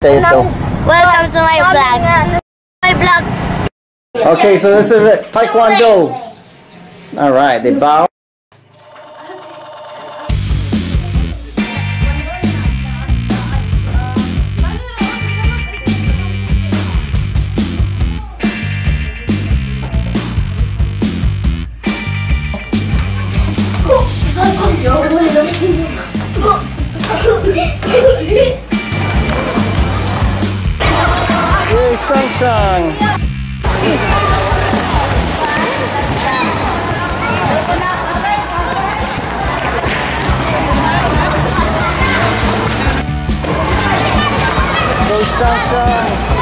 Say it. Welcome to my vlog. My vlog. Okay, so this is it. Taekwondo. All right, they bow. Shang. Go Shang Shang.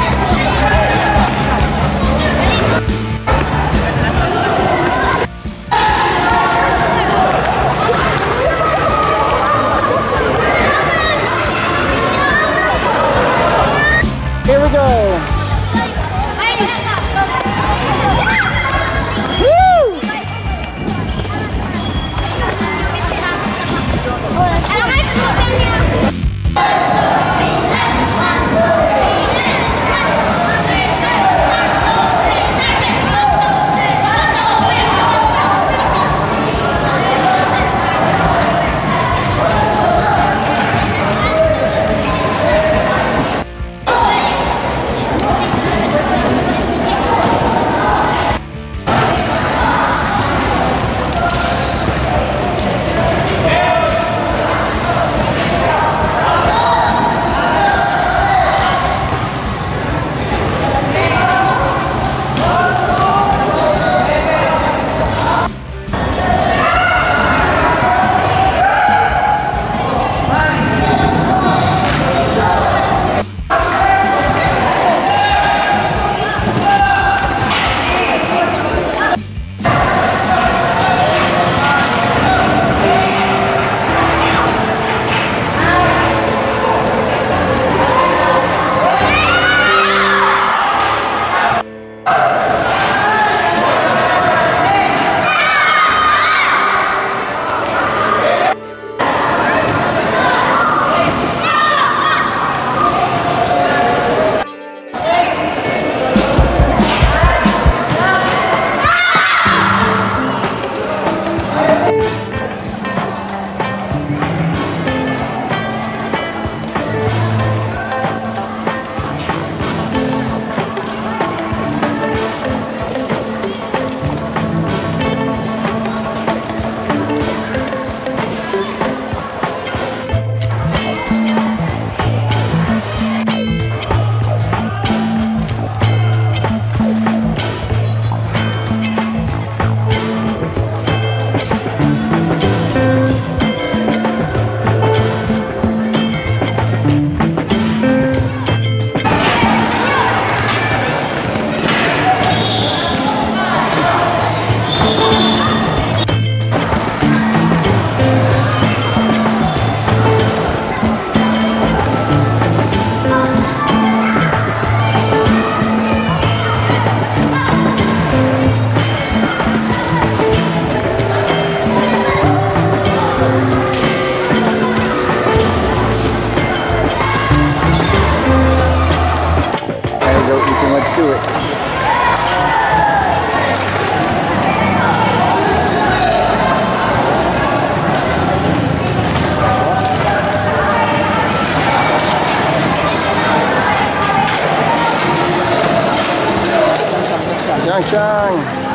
Let's do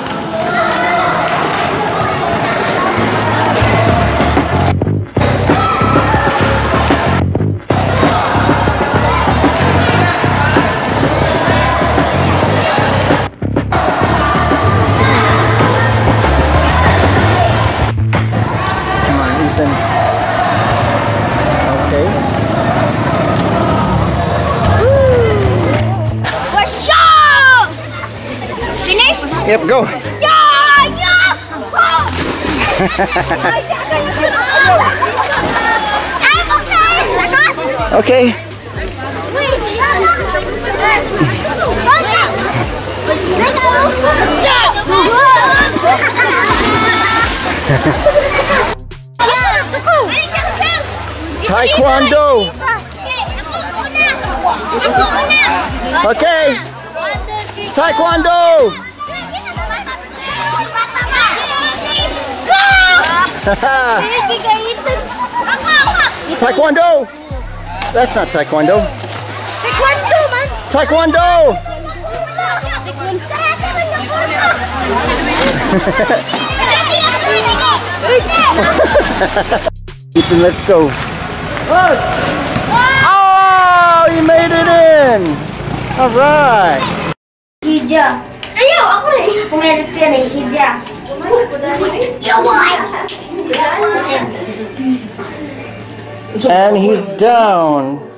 Yep, go. Yeah, yeah. I'm okay. Okay. Wait. Taekwondo. Okay, ako una. Okay. Taekwondo. Taekwondo. That's not Taekwondo. Taekwondo. man. Ethan, let's go. Oh, you made it in. All right. Hijau. Ayo, aku nih. Aku merek nih, hijau. Ya, white. And he's down.